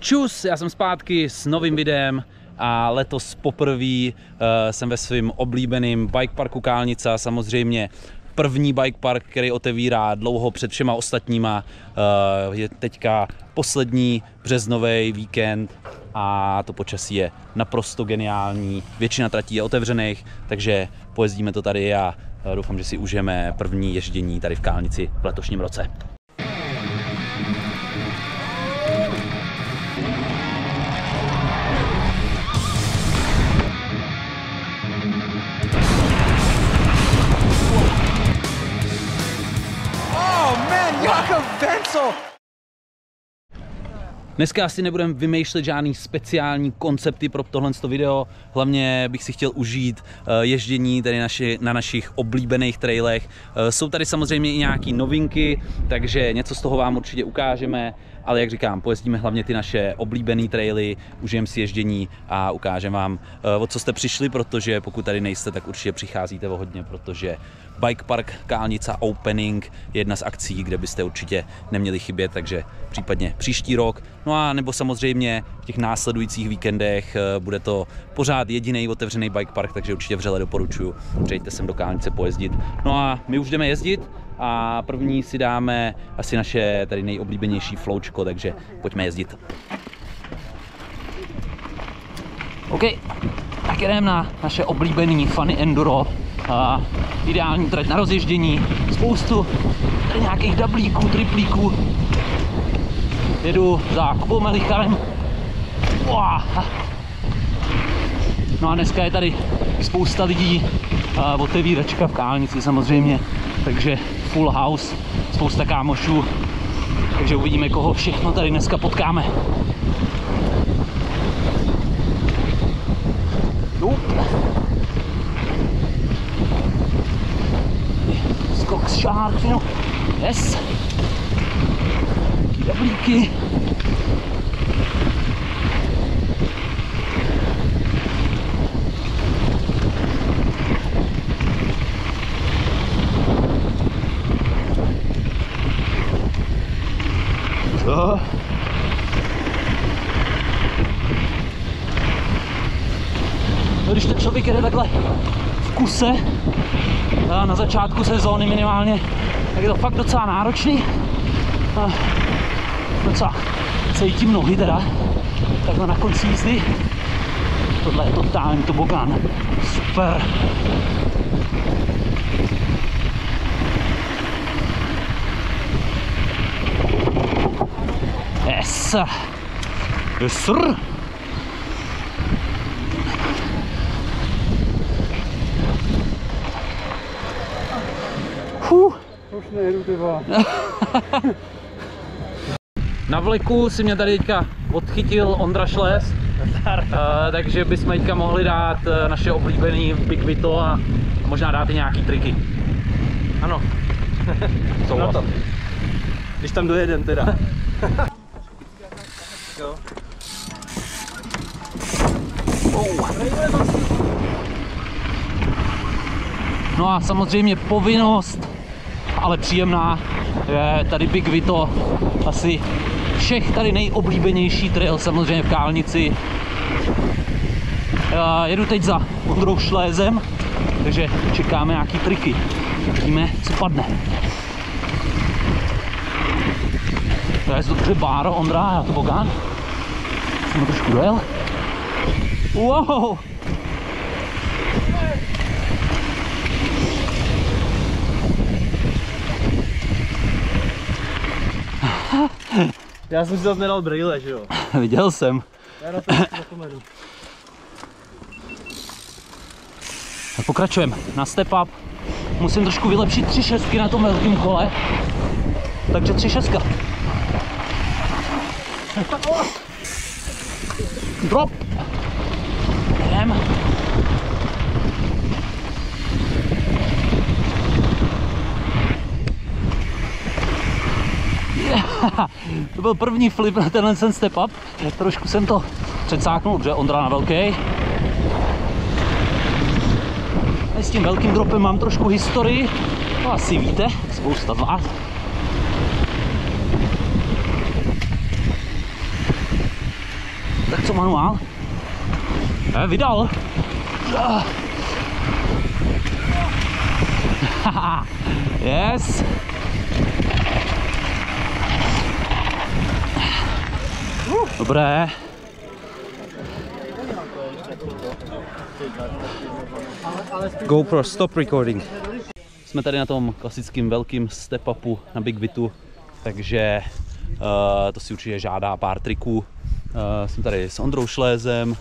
Čus, já jsem zpátky s novým videem a letos poprvé uh, jsem ve svém oblíbeném bike parku Kálnica, samozřejmě první bike park, který otevírá dlouho před všema ostatníma. Uh, je teďka poslední březnový víkend a to počasí je naprosto geniální. Většina tratí je otevřených, takže pojezdíme to tady a uh, doufám, že si užijeme první ježdění tady v Kálnici v letošním roce. Wenzel! Dneska asi nebudeme vymýšlet žádný speciální koncepty pro tohle video, hlavně bych si chtěl užít eh, ježdění tady naši, na našich oblíbených trailech. Eh, jsou tady samozřejmě i nějaké novinky, takže něco z toho vám určitě ukážeme, ale jak říkám, pojezdíme hlavně ty naše oblíbené traily, užijeme si ježdění a ukážeme vám, eh, o co jste přišli, protože pokud tady nejste, tak určitě přicházíte o hodně, protože Bike Park Kálnica Opening je jedna z akcí, kde byste určitě neměli chybět, takže případně příští rok. No a nebo samozřejmě v těch následujících víkendech eh, bude to pořád jediný otevřený bike park, takže určitě vřele doporučuji. Přejďte sem do Kálnice pojezdit. No a my už jdeme jezdit a první si dáme asi naše tady nejoblíbenější floučko, takže pojďme jezdit. OK, tak jdeme na naše oblíbený funny enduro. A ideální trať na rozježdění, spoustu tady nějakých dublíků, triplíků. Jedu za Kubou Melicharem. No a dneska je tady spousta lidí, otevíračka v Kálnici samozřejmě, takže full house, spousta kámošů, takže uvidíme, koho všechno tady dneska potkáme. Skok z šárfinu. Yes. Taky dablíky. No, když ten člověk jede takhle v kuse, na začátku sezóny minimálně, tak je to fakt docela náročný. Docela cítím nohy teda, takhle na konci jízdy. Tohle je totální tobogán. Super. Yes. Yes, sir. Už nejedu ty. Na vleku si mě tady teďka odchytil Ondra Šles, uh, takže bychom teďka mohli dát uh, naše oblíbený Big Vito a možná dát i nějaký triky. Ano. Souhlas. Na to. Když tam dojedem teda. jo. No a samozřejmě povinnost, ale příjemná, je tady Big Vito, asi všech tady nejoblíbenější trail samozřejmě v Kálnici. Jedu teď za Ondrou Šlézem, takže čekáme nějaký triky. Vidíme, co padne. To je dobře báro, Ondra, já to bogán. Jsem trošku dojel. Wow! Já jsem si zase nedal brýle, že jo? Viděl jsem. Já na to zapomenu. Tak pokračujeme na step up. Musím trošku vylepšit tři šestky na tom velkém kole. Takže tři šestka. Drop. To byl první flip na tenhle ten step up. Trošku jsem to předsáknul, že Ondra na velký. S tím velkým dropem mám trošku historii, to asi víte, spousta z vás. Co manuál? Eh, vydal. Yes. Dobré. GoPro, stop recording. Jsme tady na tom klasickým velkým step-upu na Big Bitu, takže uh, to si určitě žádá pár triků. Uh, jsem tady s Ondrou Šlézem, uh,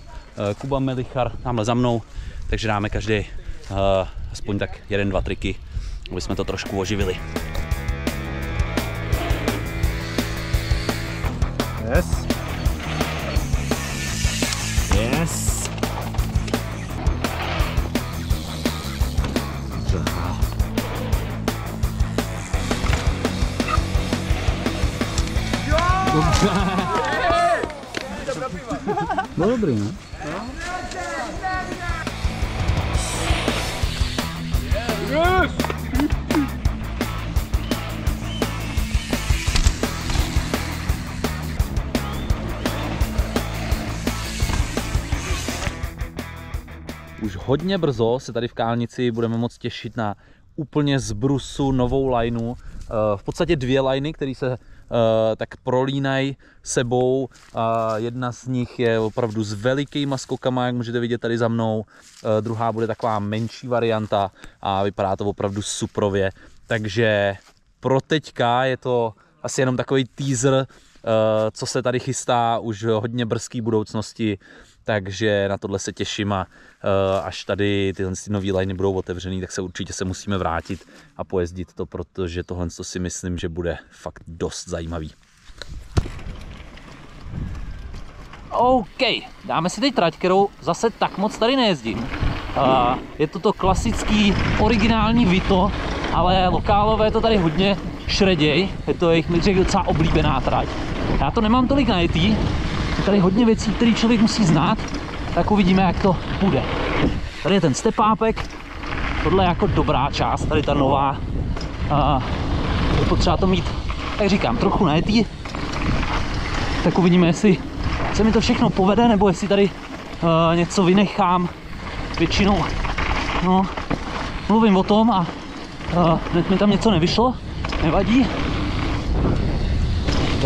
Kuba Melichar tamhle za mnou, takže dáme každý uh, aspoň tak jeden, dva triky, aby jsme to trošku oživili. Yes. Dobrý, ne? Už hodně brzo se tady v Kálnici budeme moc těšit na úplně z brusu novou lineu. Eh, V podstatě dvě liney, které se tak prolínají sebou. A Jedna z nich je opravdu s velikýma skokama, jak můžete vidět tady za mnou. Eh, Druhá bude taková menší varianta a vypadá to opravdu suprově. Takže pro teďka je to asi jenom takový teaser, eh, co se tady chystá už hodně brzké budoucnosti, takže na tohle se těším a eh, až tady tyhle ty nové liney budou otevřený, tak se určitě se musíme vrátit a pojezdit to, protože tohle to si myslím, že bude fakt dost zajímavý. OK, dáme si teď trať, kterou zase tak moc tady nejezdím. Uh, je to to klasický originální Vito, ale lokálové to tady hodně šreděj. Je to jejich, bych docela oblíbená trať. Já to nemám tolik najetý, je tady hodně věcí, které člověk musí znát, tak uvidíme, jak to bude. Tady je ten stepápek, tohle je jako dobrá část, tady ta nová. Uh, je potřeba to mít, jak říkám, trochu najetý, tak uvidíme, jestli se mi to všechno povede, nebo jestli tady uh, něco vynechám. Většinou, no, mluvím o tom a uh, hned mi tam něco nevyšlo, nevadí.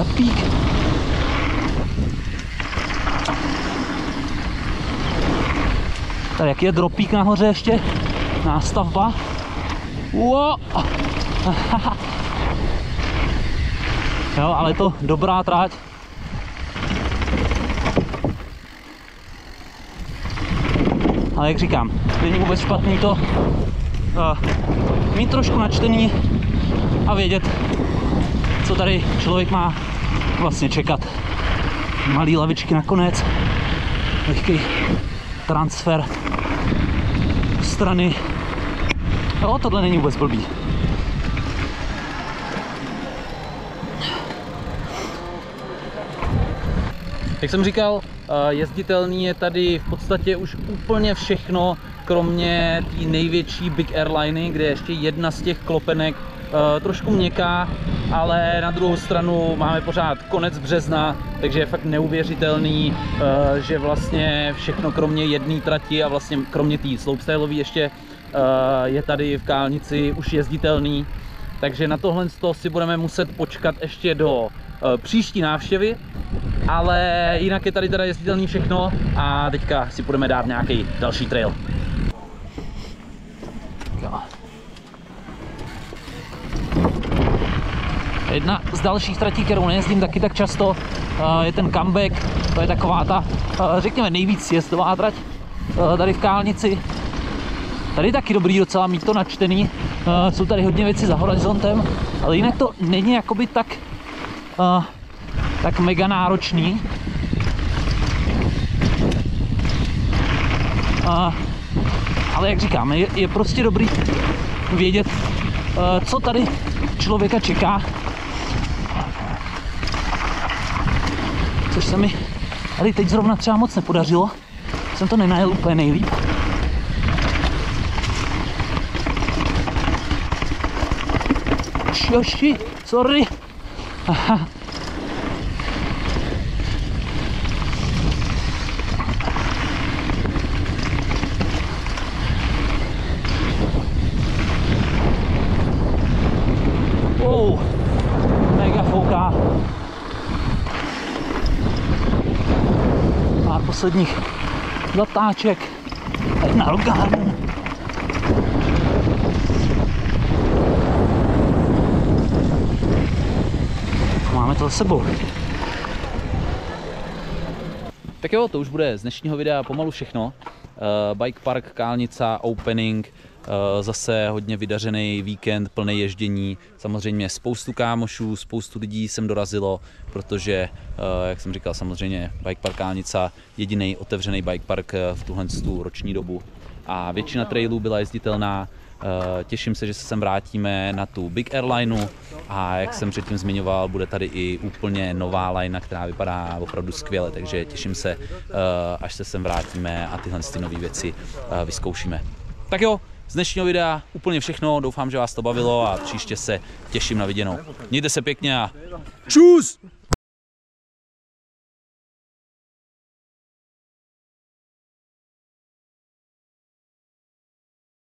Gapík. Tady jaký je dropík nahoře ještě, nástavba. Wow. jo, ale je to dobrá tráť, ale jak říkám, není vůbec špatný to uh, mít trošku načtený a vědět, co tady člověk má vlastně čekat. Malý lavičky nakonec, lehký transfer strany. Jo, tohle není vůbec blbý. Jak jsem říkal, eh, jezditelný je tady v podstatě už úplně všechno, kromě té největší Big Airliny, kde je ještě jedna z těch klopenek trošku měkká, ale na druhou stranu máme pořád konec března, takže je fakt neuvěřitelný, eh, že vlastně všechno kromě jedné trati a vlastně kromě té slopestyleové ještě je tady v Kálnici už jezditelný. Takže na tohle si budeme muset počkat ještě do příští návštěvy, ale jinak je tady teda jezditelný všechno a teďka si budeme dát nějaký další trail. Jedna z dalších tratí, kterou nejezdím taky tak často, eh, je ten comeback. To je taková ta, eh, řekněme, nejvíc jezdová trať eh, tady v Kálnici. Tady taky dobrý docela mít to načtený. Jsou tady hodně věcí za horizontem, ale jinak to není jakoby tak tak mega náročný. Ale jak říkám, je, je prostě dobrý vědět, co tady člověka čeká. Což se mi tady teď zrovna třeba moc nepodařilo. Jsem to nenajel úplně nejlíp. Joši, sorry. Posledních zatáček na Rockgarden. Máme to za sebou. Tak jo, to už bude z dnešního videa pomalu všechno. Uh, bike Park, Kálnica, opening, zase hodně vydařený víkend, plný ježdění, samozřejmě spoustu kámošů, spoustu lidí sem dorazilo, protože, uh, jak jsem říkal, samozřejmě Bike Park Kálnica, jediný otevřený bike park v tuhle tu roční dobu. A většina trailů byla jezditelná, Eh, těším se, že se sem vrátíme na tu Big Airlineu a jak jsem předtím zmiňoval, bude tady i úplně nová linea, která vypadá opravdu skvěle, takže těším se, eh, až se sem vrátíme a tyhle ty nové věci eh, vyzkoušíme. Tak jo, z dnešního videa úplně všechno, doufám, že vás to bavilo a příště se těším na viděnou. Mějte se pěkně a čus!